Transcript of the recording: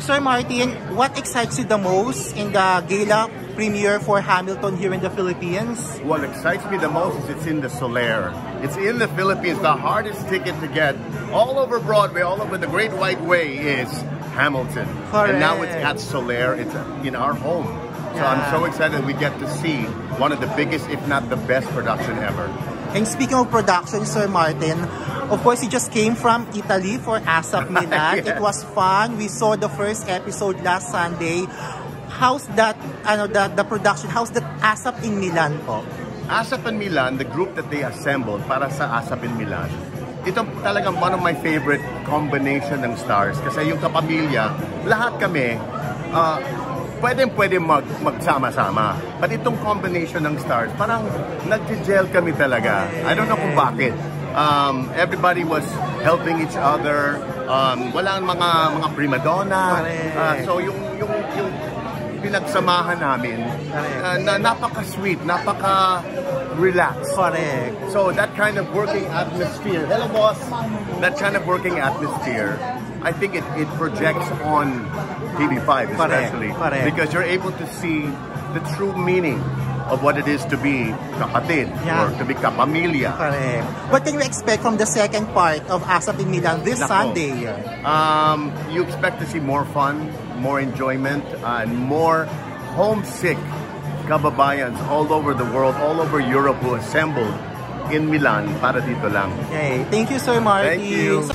Sir Martin, what excites you the most in the gala premiere for Hamilton here in the Philippines? What excites me the most is it's in the Solaire. It's in the Philippines. The hardest ticket to get all over Broadway, all over the Great White Way is Hamilton. Correct. And now it's at Solaire. It's in our home. So Yeah. I'm so excited we get to see one of the biggest, if not the best production ever. And speaking of production, Sir Martin, of course, you just came from Italy for ASAP Milan. Yes. It was fun. We saw the first episode last Sunday. How's that, ano, the, the production, how's that ASAP in Milan po? ASAP in Milan, the group that they assembled para sa ASAP in Milan, ito talagang one of my favorite combination ng stars. Kasi yung kapamilya, lahat kami, uh, pwedeng pwede mag, magsama-sama. But itong combination ng stars, parang nag-gel kami talaga. I don't know kung bakit. Um, everybody was helping each other. Um, walang mga mga prima donna. Uh, so yung yung yung pinagsamahan namin uh, na napaka-sweet, napaka-relaxed. Correct. So that kind of working atmosphere, hello boss, that kind of working atmosphere, I think it, it projects on TV5 especially. correct. Because you're able to see the true meaning of what it is to be kapatid Yeah. or to be kapamilya. Correct. What can you expect from the second part of ASAP in Milan this Nako. Sunday? Um, you expect to see more fun, more enjoyment, and more homesick kababayans all over the world, all over Europe who assembled in Milan para dito lang. Okay. Thank you, Sir Martin. Thank you.